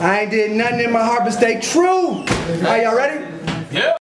I ain't did nothing in my heart but stay true. Are y'all ready? Yeah.